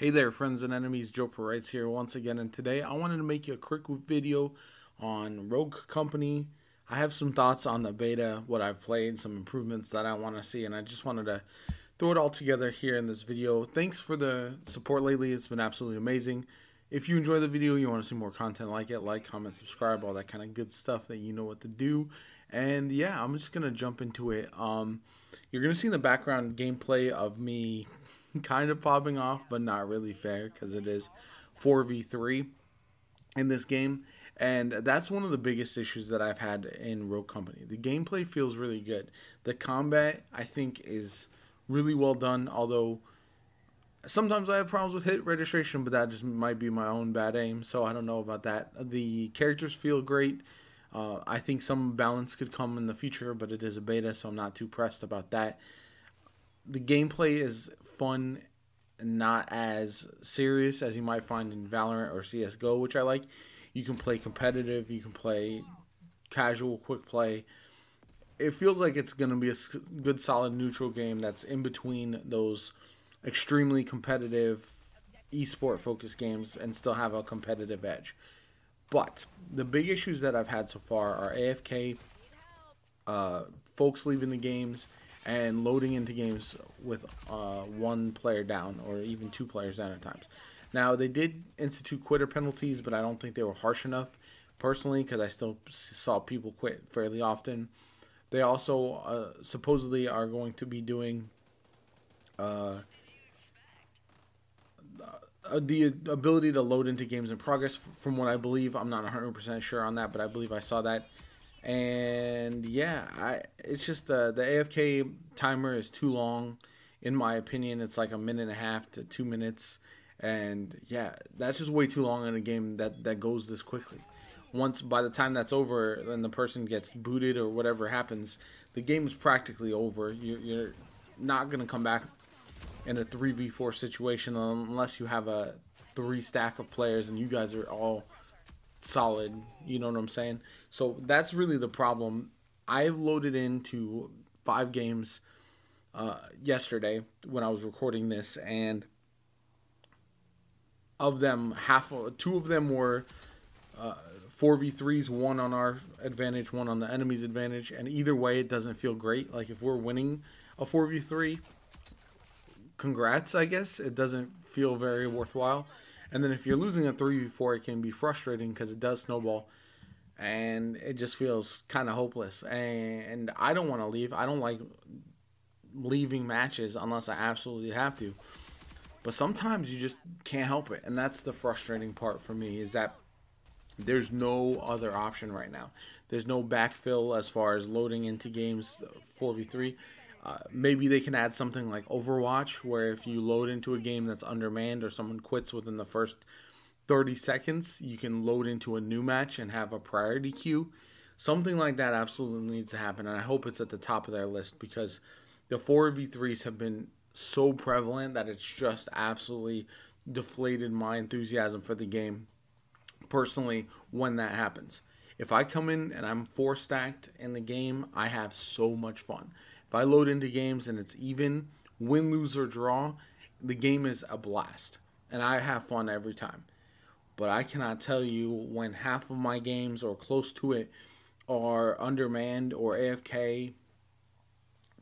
Hey there, friends and enemies. Joe Perez here once again, and today I wanted to make you a quick video on Rogue Company. I have some thoughts on the beta, what I've played, some improvements that I want to see, and I just wanted to throw it all together here in this video. Thanks for the support lately. It's been absolutely amazing. If you enjoy the video, you want to see more content like it, like, comment, subscribe, all that kind of good stuff that you know what to do. And yeah, I'm just going to jump into it. Um, you're going to see in the background gameplay of me kind of popping off, but not really fair because it is 4v3 in this game. And that's one of the biggest issues that I've had in Rogue Company. The gameplay feels really good. The combat, I think, is really well done, although sometimes I have problems with hit registration, but that just might be my own bad aim, so I don't know about that. The characters feel great. Uh, I think some balance could come in the future, but it is a beta, so I'm not too pressed about that. The gameplay is fun not as serious as you might find in Valorant or CSGO, which I like. You can play competitive, you can play casual, quick play. It feels like it's going to be a good, solid, neutral game that's in between those extremely competitive, esport focused games and still have a competitive edge. But the big issues that I've had so far are AFK, uh, folks leaving the games, and loading into games with uh, one player down or even two players down at times. Now, they did institute quitter penalties, but I don't think they were harsh enough personally because I still saw people quit fairly often. They also uh, supposedly are going to be doing uh, uh the ability to load into games in progress, from what I believe. I'm not 100% sure on that, but I believe I saw that and yeah, I it's just uh, the AFK timer is too long, in my opinion. It's like a minute and a half to two minutes, and yeah, that's just way too long in a game that that goes this quickly. Once by the time that's over, then the person gets booted or whatever happens, the game is practically over. You're, you're not gonna come back in a three v four situation unless you have a three stack of players and you guys are all solid. You know what I'm saying? So that's really the problem. I've loaded into five games uh, yesterday when I was recording this, and of them, half, two of them were uh, four v threes, one on our advantage, one on the enemy's advantage, and either way, it doesn't feel great. Like if we're winning a four v three, congrats, I guess. It doesn't feel very worthwhile. And then if you're losing a 3v4, it can be frustrating because it does snowball and it just feels kind of hopeless. And I don't want to leave. I don't like leaving matches unless I absolutely have to. But sometimes you just can't help it. And that's the frustrating part for me is that there's no other option right now. There's no backfill as far as loading into games 4v3. Uh, maybe they can add something like Overwatch, where if you load into a game that's undermanned or someone quits within the first 30 seconds, you can load into a new match and have a priority queue. Something like that absolutely needs to happen, and I hope it's at the top of their list because the 4v3s have been so prevalent that it's just absolutely deflated my enthusiasm for the game personally when that happens. If I come in and I'm four stacked in the game, I have so much fun. If I load into games and it's even, win, lose, or draw, the game is a blast. And I have fun every time. But I cannot tell you when half of my games or close to it are undermanned or AFK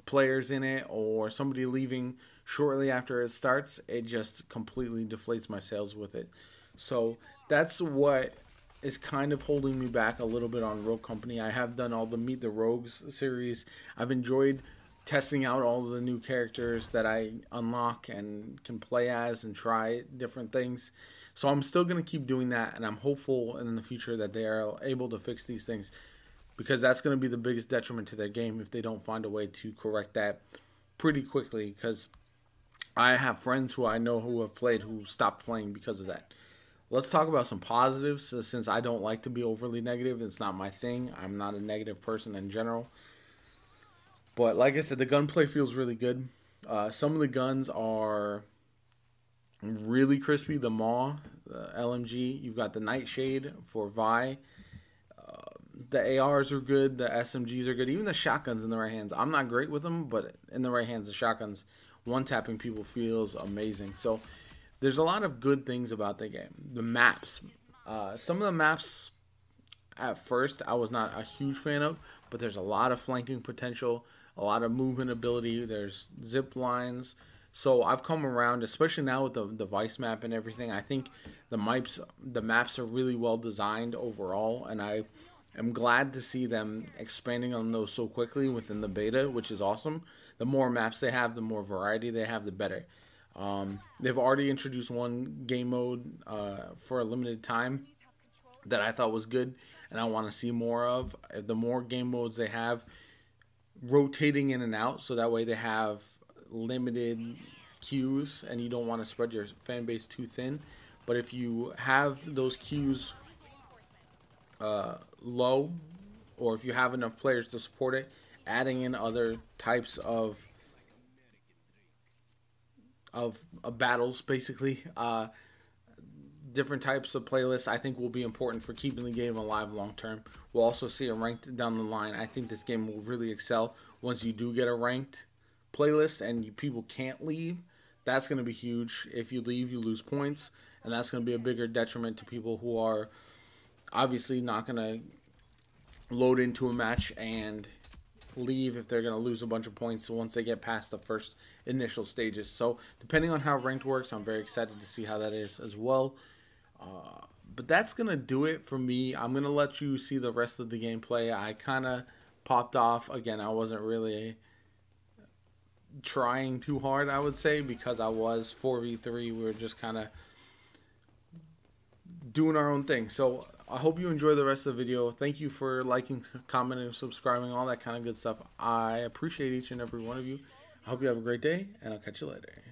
players in it or somebody leaving shortly after it starts, it just completely deflates my sails with it. So that's what is kind of holding me back a little bit on Rogue Company. I have done all the Meet the Rogues series. I've enjoyed testing out all the new characters that I unlock and can play as and try different things. So I'm still going to keep doing that, and I'm hopeful in the future that they are able to fix these things because that's going to be the biggest detriment to their game if they don't find a way to correct that pretty quickly. Because I have friends who I know who have played who stopped playing because of that. Let's talk about some positives since I don't like to be overly negative. It's not my thing. I'm not a negative person in general. But like I said, the gunplay feels really good. Uh, some of the guns are really crispy. The Maw, the LMG. You've got the Nightshade for Vy. Uh, the ARs are good. The SMGs are good. Even the shotguns in the right hands. I'm not great with them, but in the right hands, the shotguns, one tapping people feels amazing. So there's a lot of good things about the game. The maps, uh, some of the maps at first I was not a huge fan of, but there's a lot of flanking potential, a lot of movement ability. There's zip lines. So I've come around, especially now with the device map and everything. I think the maps the maps are really well designed overall, and I am glad to see them expanding on those so quickly within the beta, which is awesome. The more maps they have, the more variety they have, the better. Um, they've already introduced one game mode uh, for a limited time that I thought was good, and I want to see more of. The more game modes they have, rotating in and out, so that way they have limited queues, and you don't want to spread your fan base too thin. But if you have those queues uh, low, or if you have enough players to support it, adding in other types of of, of battles, basically. Uh, different types of playlists I think will be important for keeping the game alive long term. We'll also see a ranked down the line. I think this game will really excel once you do get a ranked playlist and you, people can't leave. That's going to be huge. If you leave, you lose points, and that's going to be a bigger detriment to people who are obviously not going to load into a match and leave if they're going to lose a bunch of points once they get past the first initial stages. So, depending on how ranked works, I'm very excited to see how that is as well. Uh, but that's going to do it for me. I'm going to let you see the rest of the gameplay. I kind of popped off. Again, I wasn't really trying too hard, I would say, because I was 4v3. We were just kind of doing our own thing. So I hope you enjoy the rest of the video. Thank you for liking, commenting, subscribing, all that kind of good stuff. I appreciate each and every one of you. I hope you have a great day, and I'll catch you later.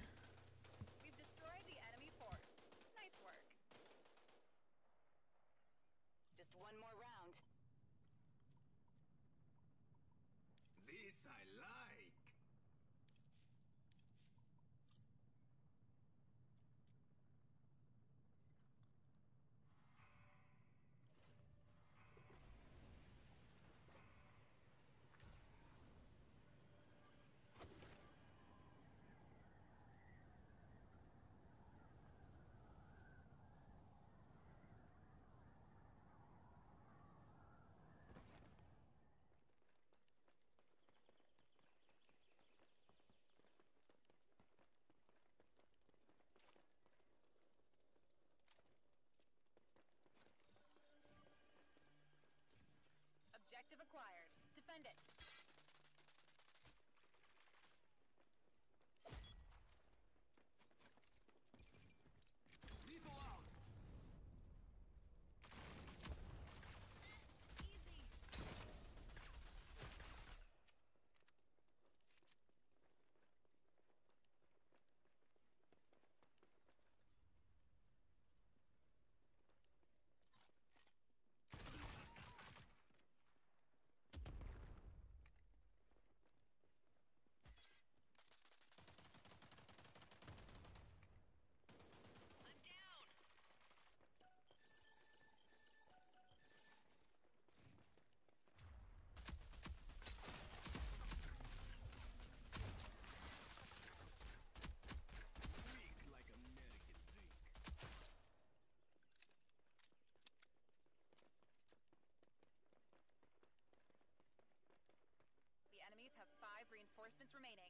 Remaining.